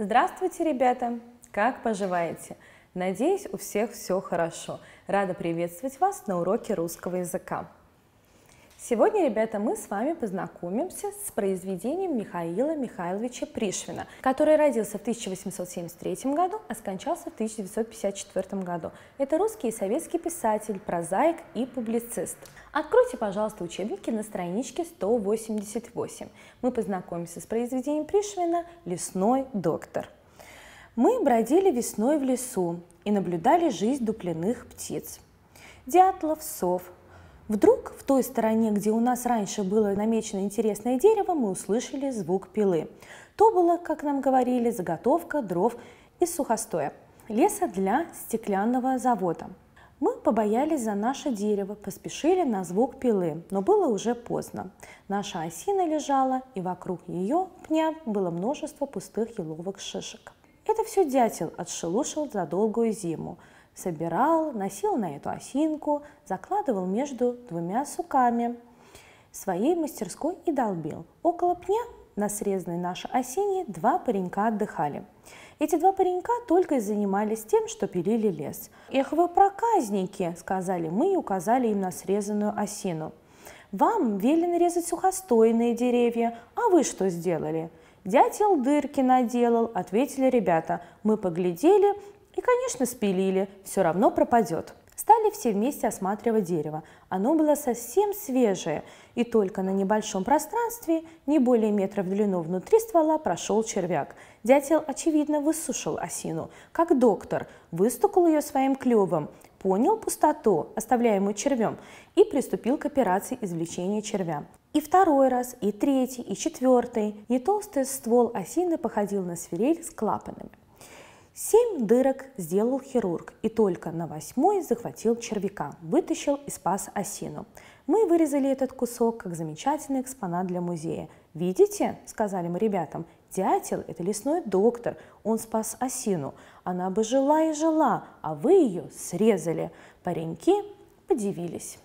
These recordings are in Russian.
Здравствуйте, ребята! Как поживаете? Надеюсь, у всех все хорошо. Рада приветствовать вас на уроке русского языка. Сегодня, ребята, мы с вами познакомимся с произведением Михаила Михайловича Пришвина, который родился в 1873 году, а скончался в 1954 году. Это русский и советский писатель, прозаик и публицист. Откройте, пожалуйста, учебники на страничке 188. Мы познакомимся с произведением Пришвина «Лесной доктор». Мы бродили весной в лесу и наблюдали жизнь дуплиных птиц. Дятлов, сов, Вдруг в той стороне, где у нас раньше было намечено интересное дерево, мы услышали звук пилы. То было, как нам говорили, заготовка дров из сухостоя, леса для стеклянного завода. Мы побоялись за наше дерево, поспешили на звук пилы, но было уже поздно. Наша осина лежала, и вокруг ее пня было множество пустых еловых шишек. Это все дятел отшелушил за долгую зиму – собирал, носил на эту осинку, закладывал между двумя суками своей мастерской и долбил. Около пня на срезанной нашей осине два паренька отдыхали. Эти два паренька только и занимались тем, что пилили лес. «Эх вы проказники!» – сказали мы и указали им на срезанную осину. «Вам велено резать сухостойные деревья, а вы что сделали?» «Дятел дырки наделал», – ответили ребята. Мы поглядели и, конечно, спилили, все равно пропадет. Стали все вместе осматривать дерево. Оно было совсем свежее, и только на небольшом пространстве, не более метра в длину внутри ствола, прошел червяк. Дятел, очевидно, высушил осину, как доктор, выстукал ее своим клювом, понял пустоту, оставляемую червем, и приступил к операции извлечения червя. И второй раз, и третий, и четвертый. Не толстый ствол осины походил на свирель с клапанами. Семь дырок сделал хирург и только на восьмой захватил червяка, вытащил и спас осину. Мы вырезали этот кусок как замечательный экспонат для музея. «Видите?» – сказали мы ребятам. «Дятел – это лесной доктор, он спас осину. Она бы жила и жила, а вы ее срезали». Пареньки подивились.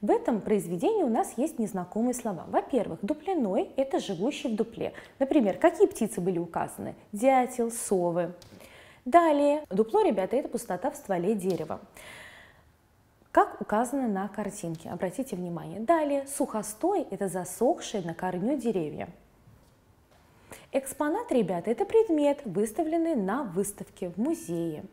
В этом произведении у нас есть незнакомые слова. Во-первых, дупляной – это живущий в дупле. Например, какие птицы были указаны? Дятел, совы. Далее, дупло, ребята, это пустота в стволе дерева. Как указано на картинке, обратите внимание. Далее, сухостой – это засохшие на корню деревья. Экспонат, ребята, это предмет, выставленный на выставке в музее.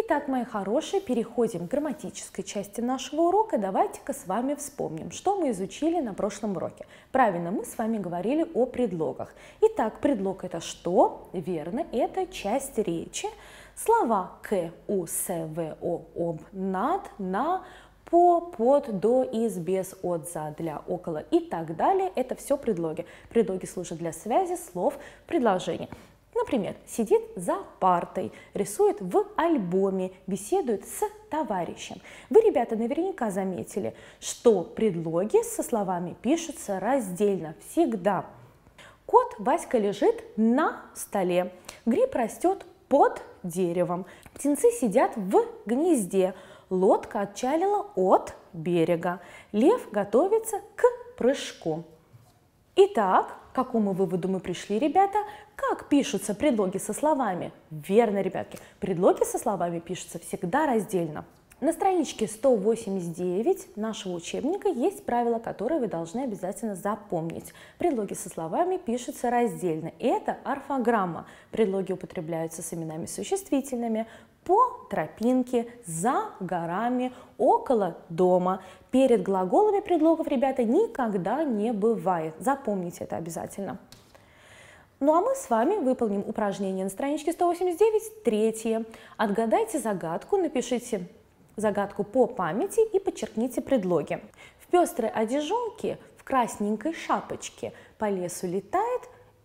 Итак, мои хорошие, переходим к грамматической части нашего урока. Давайте-ка с вами вспомним, что мы изучили на прошлом уроке. Правильно, мы с вами говорили о предлогах. Итак, предлог это что? Верно, это часть речи. Слова к, у, с, в, о, об, над, на, по, под, до, из, без, от, за, для, около и так далее. Это все предлоги. Предлоги служат для связи слов предложения. Например, сидит за партой, рисует в альбоме, беседует с товарищем. Вы, ребята, наверняка заметили, что предлоги со словами пишутся раздельно, всегда. Кот Васька лежит на столе, гриб растет под деревом, птенцы сидят в гнезде, лодка отчалила от берега, лев готовится к прыжку. Итак, какому выводу мы пришли, ребята? Как пишутся предлоги со словами? Верно, ребятки, предлоги со словами пишутся всегда раздельно. На страничке 189 нашего учебника есть правила, которые вы должны обязательно запомнить. Предлоги со словами пишутся раздельно. Это орфограмма. Предлоги употребляются с именами существительными по тропинке, за горами, около дома. Перед глаголами предлогов, ребята, никогда не бывает. Запомните это обязательно. Ну а мы с вами выполним упражнение на страничке 189, третье. Отгадайте загадку, напишите загадку по памяти и подчеркните предлоги. В пестрой одежонке, в красненькой шапочке по лесу летает,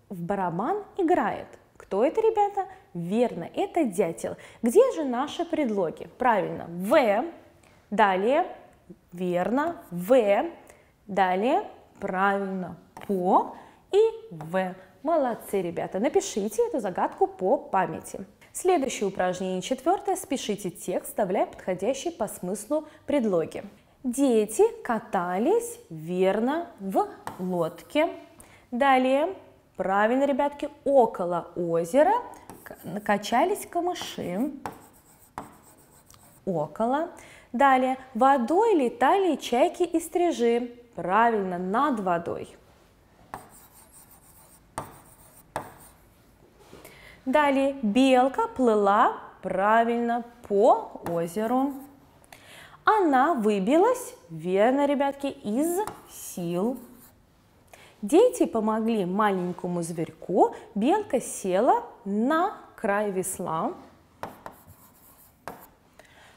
в барабан играет. Кто это, ребята? Верно, это дятел. Где же наши предлоги? Правильно, в, далее, верно, в, далее, правильно, по и в. Молодцы, ребята. Напишите эту загадку по памяти. Следующее упражнение, четвертое. Спешите текст, вставляя подходящие по смыслу предлоги. Дети катались верно в лодке. Далее Правильно, ребятки, около озера качались камыши. Около. Далее, водой летали чайки и стрижи. Правильно, над водой. Далее, белка плыла правильно по озеру. Она выбилась, верно, ребятки, из сил. Дети помогли маленькому зверьку, белка села на край весла.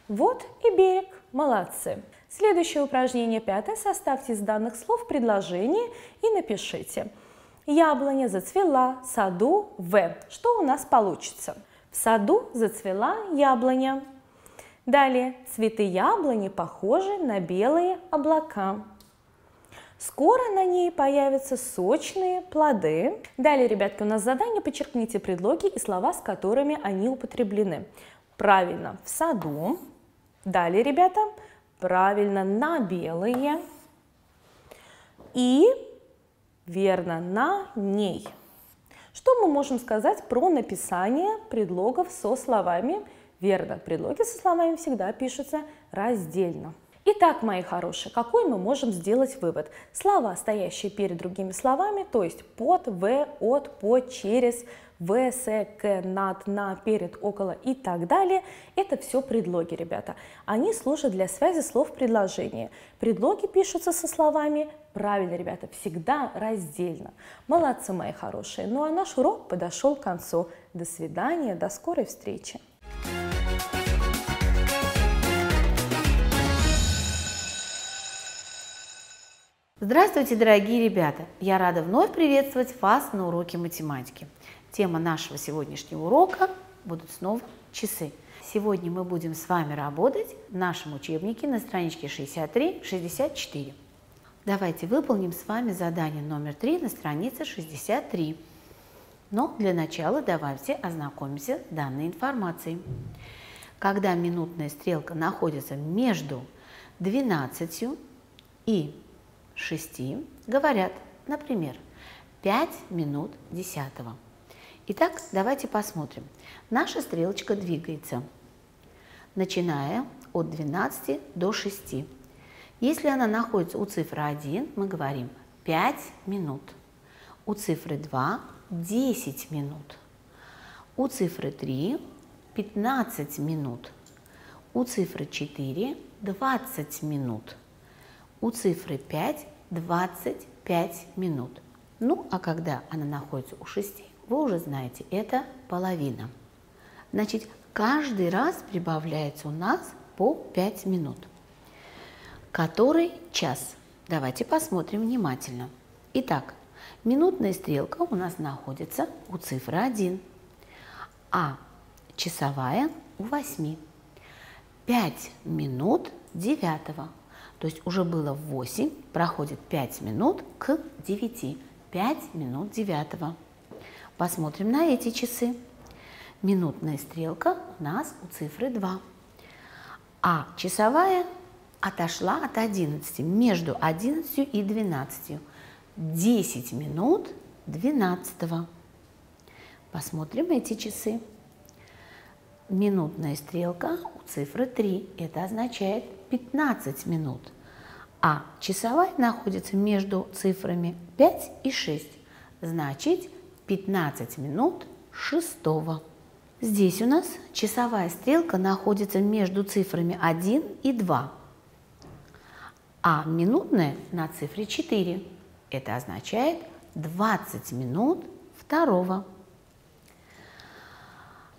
Вот и берег, молодцы. Следующее упражнение, пятое. Составьте из данных слов предложение и напишите. Яблоня зацвела, саду В. Что у нас получится? В саду зацвела яблоня. Далее, цветы яблони похожи на белые облака. Скоро на ней появятся сочные плоды. Далее, ребятки, у нас задание. Подчеркните предлоги и слова, с которыми они употреблены. Правильно, в саду. Далее, ребята, правильно, на белые. И верно, на ней. Что мы можем сказать про написание предлогов со словами верно? Предлоги со словами всегда пишутся раздельно. Итак, мои хорошие, какой мы можем сделать вывод? Слова, стоящие перед другими словами, то есть под, в, от, по, через, в, с, к, над, на, перед, около и так далее, это все предлоги, ребята. Они служат для связи слов в предложении. Предлоги пишутся со словами правильно, ребята, всегда раздельно. Молодцы, мои хорошие. Ну а наш урок подошел к концу. До свидания, до скорой встречи. Здравствуйте, дорогие ребята! Я рада вновь приветствовать вас на уроке математики. Тема нашего сегодняшнего урока будут снова часы. Сегодня мы будем с вами работать в нашем учебнике на страничке 63-64. Давайте выполним с вами задание номер 3 на странице 63. Но для начала давайте ознакомимся с данной информацией. Когда минутная стрелка находится между 12 и 6 говорят, например, 5 минут 10. Итак, давайте посмотрим. Наша стрелочка двигается, начиная от 12 до 6. Если она находится у цифры 1, мы говорим 5 минут. У цифры 2 – 10 минут. У цифры 3 – 15 минут. У цифры 4 – 20 минут у цифры 5 25 минут. Ну, а когда она находится у 6, вы уже знаете, это половина. Значит, каждый раз прибавляется у нас по 5 минут. Который час? Давайте посмотрим внимательно. Итак, минутная стрелка у нас находится у цифры 1, а часовая у 8. 5 минут 9 то есть уже было 8, проходит 5 минут к 9. 5 минут 9. Посмотрим на эти часы. Минутная стрелка у нас у цифры 2. А часовая отошла от 11, между 11 и 12. 10 минут 12. Посмотрим эти часы. Минутная стрелка у цифры 3. Это означает 15 минут, а часовая находится между цифрами 5 и 6, значит 15 минут шестого. Здесь у нас часовая стрелка находится между цифрами 1 и 2, а минутная на цифре 4. Это означает 20 минут второго.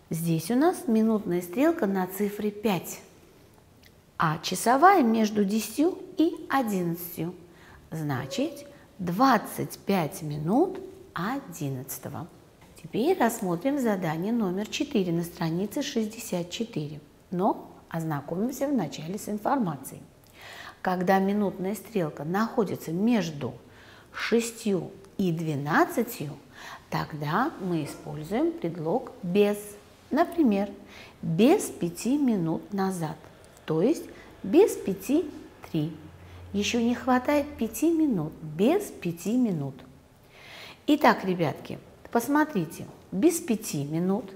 Здесь у нас минутная стрелка на цифре 5 а часовая между 10 и 11. Значит, 25 минут 11. Теперь рассмотрим задание номер 4 на странице 64. Но ознакомимся вначале с информацией. Когда минутная стрелка находится между 6 и 12, тогда мы используем предлог «без». Например, «без 5 минут назад» то есть без пяти три. Еще не хватает пяти минут, без пяти минут. Итак, ребятки, посмотрите, без пяти минут,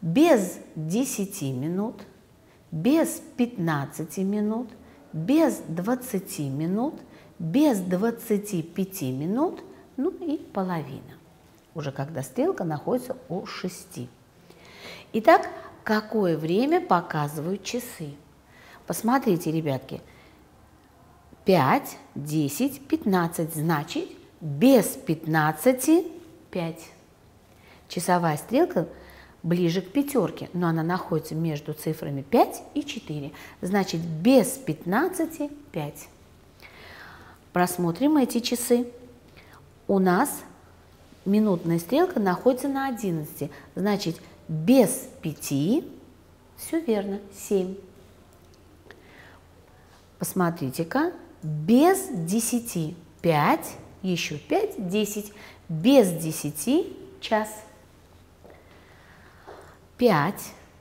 без десяти минут, без пятнадцати минут, без двадцати минут, без двадцати пяти минут, ну и половина, уже когда стрелка находится у шести. Итак, какое время показывают часы? Посмотрите, ребятки, 5, 10, 15, значит без 15 – 5. Часовая стрелка ближе к пятерке, но она находится между цифрами 5 и 4. Значит, без 15 – 5. Просмотрим эти часы. У нас минутная стрелка находится на 11. Значит, без 5, все верно, 7. Посмотрите-ка, без 10, 5, еще 5, 10, без 10 час. 5,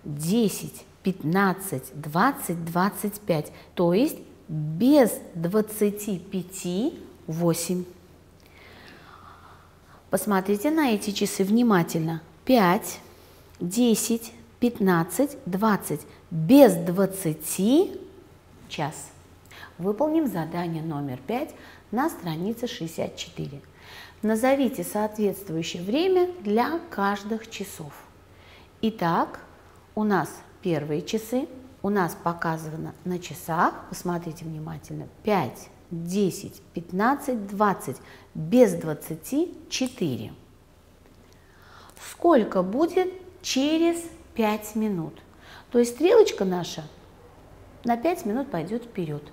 10, 15, 20, 25, то есть без 25 8. Посмотрите на эти часы внимательно. 5, 10, 15, 20, без 20 час. Выполним задание номер 5 на странице 64. Назовите соответствующее время для каждых часов. Итак, у нас первые часы, у нас показано на часах, посмотрите внимательно, 5, 10, 15, 20, без 24. Сколько будет через 5 минут? То есть стрелочка наша на 5 минут пойдет вперед.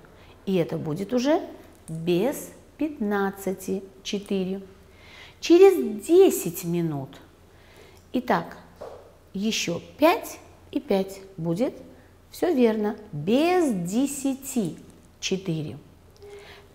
И это будет уже без 15, 4. Через 10 минут. Итак, еще 5 и 5 будет, все верно, без 10, 4.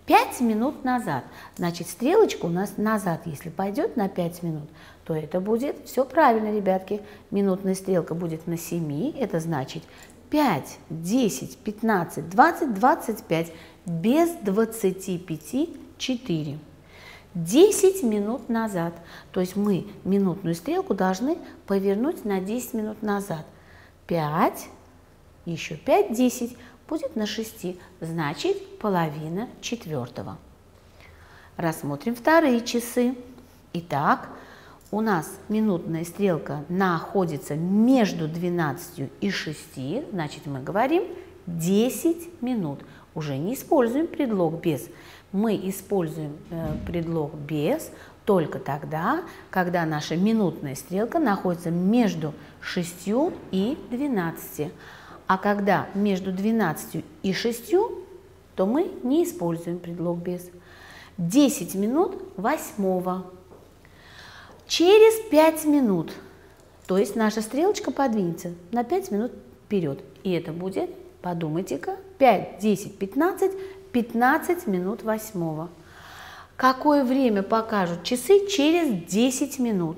5 минут назад. Значит, стрелочка у нас назад, если пойдет на 5 минут, то это будет все правильно, ребятки. Минутная стрелка будет на 7, это значит 5, 10, 15, 20, 25, без 25, 4. 10 минут назад. То есть мы минутную стрелку должны повернуть на 10 минут назад. 5, еще 5, 10 будет на 6, значит половина четвертого. Рассмотрим вторые часы. Итак, у нас минутная стрелка находится между 12 и 6, значит мы говорим 10 минут. Уже не используем предлог без. Мы используем э, предлог без только тогда, когда наша минутная стрелка находится между 6 и 12. А когда между 12 и 6, то мы не используем предлог без. 10 минут восьмого. Через 5 минут, то есть наша стрелочка подвинется на 5 минут вперед. И это будет, подумайте-ка, 5, 10, 15, 15 минут восьмого. Какое время покажут часы через 10 минут?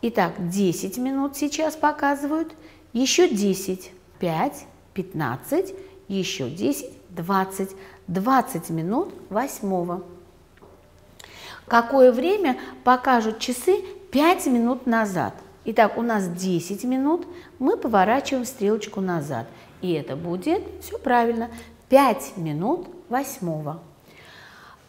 Итак, 10 минут сейчас показывают, еще 10, 5, 15, еще 10, 20, 20 минут восьмого. Какое время покажут часы 5 минут назад? Итак, у нас 10 минут, мы поворачиваем стрелочку назад. И это будет, все правильно, 5 минут восьмого.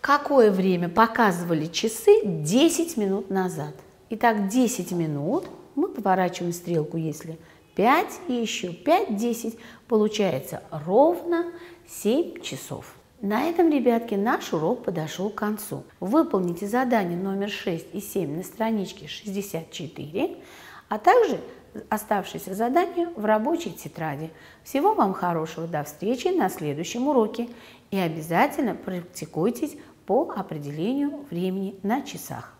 Какое время показывали часы 10 минут назад? Итак, 10 минут, мы поворачиваем стрелку, если 5 и еще 5, 10, получается ровно 7 часов. На этом, ребятки, наш урок подошел к концу. Выполните задание номер 6 и 7 на страничке 64, а также оставшиеся задания в рабочей тетради. Всего вам хорошего, до встречи на следующем уроке и обязательно практикуйтесь по определению времени на часах.